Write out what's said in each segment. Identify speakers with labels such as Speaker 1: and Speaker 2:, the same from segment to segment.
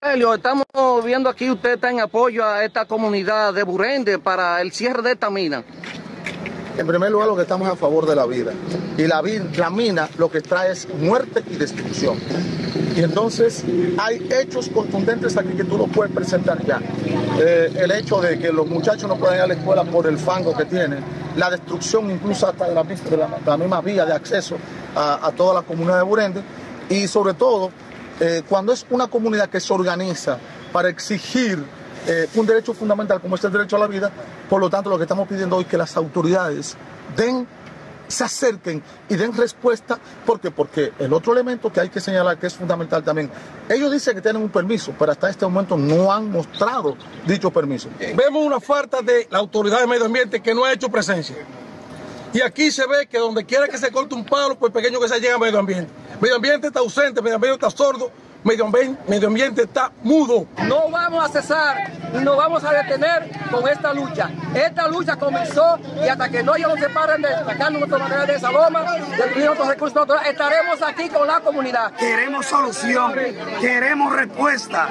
Speaker 1: Elio, estamos viendo aquí, usted está en apoyo a esta comunidad de Burende para el cierre de esta mina.
Speaker 2: En primer lugar, lo que estamos a favor de la vida. Y la, la mina lo que trae es muerte y destrucción. Y entonces hay hechos contundentes aquí que tú lo puedes presentar ya. Eh, el hecho de que los muchachos no pueden ir a la escuela por el fango que tienen, la destrucción incluso hasta la, misma vía de acceso a, a toda la comunidad de Burende. Y sobre todo, eh, cuando es una comunidad que se organiza para exigir eh, un derecho fundamental como es el derecho a la vida, por lo tanto lo que estamos pidiendo hoy es que las autoridades den, se acerquen y den respuesta, ¿por qué? Porque el otro elemento que hay que señalar que es fundamental también, ellos dicen que tienen un permiso, pero hasta este momento no han mostrado dicho permiso.
Speaker 3: Vemos una falta de la autoridad de medio ambiente que no ha hecho presencia. Y aquí se ve que donde quiera que se corte un palo, pues pequeño que se llega a medio ambiente. Medio ambiente está ausente, medio ambiente está sordo, medio ambiente, medio ambiente está mudo.
Speaker 4: No vamos a cesar y no vamos a detener con esta lucha. Esta lucha comenzó y hasta que no ellos nos separen de sacarnos nuestro material de esa loma, de nuestros recursos naturales, estaremos aquí con la comunidad.
Speaker 5: Queremos solución, queremos respuesta.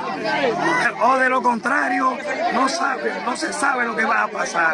Speaker 5: O de lo contrario, no sabe, no se sabe lo que va a pasar.